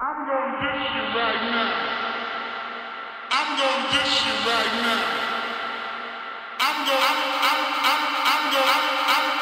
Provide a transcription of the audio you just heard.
I'm gonna dish you right now. I'm gonna dish you right now. I'm gonna, I'm, I'm, I'm, I'm gonna, I'm, I'm